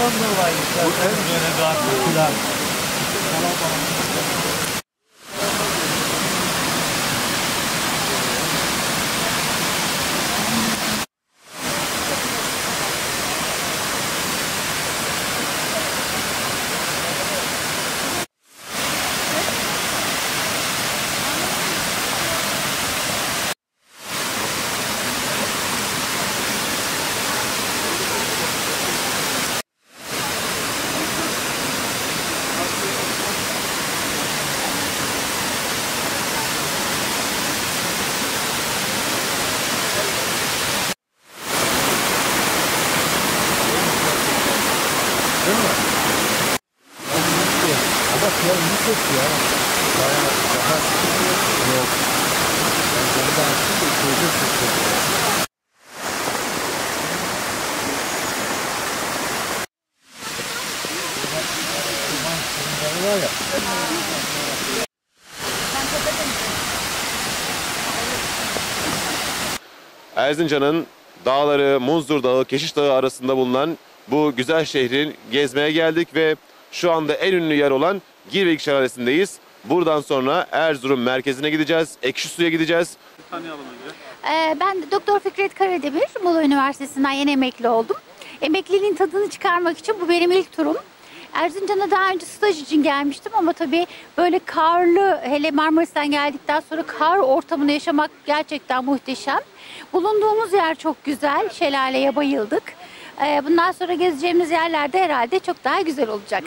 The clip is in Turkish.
Onunla var. Bu en yeni daha. Ama ya iyi ses ya. Bayağı daha yok. Ben bunu da açtım da içeride. Erzincan'ın dağları, Munzur Dağı, Keşiş Dağı arasında bulunan bu güzel şehrin gezmeye geldik ve şu anda en ünlü yer olan Girvik Şelalesi'ndeyiz. Buradan sonra Erzurum merkezine gideceğiz, Ekşi Su'ya gideceğiz. Ee, ben Doktor Fikret Karademir, Muğla Üniversitesi'nden yeni emekli oldum. Emekliliğin tadını çıkarmak için bu benim ilk turum. Erzincan'a daha önce staj için gelmiştim ama tabii böyle karlı, hele Marmaris'ten geldikten sonra kar ortamını yaşamak gerçekten muhteşem. Bulunduğumuz yer çok güzel, şelaleye bayıldık. Ee, bundan sonra gezeceğimiz yerler de herhalde çok daha güzel olacak.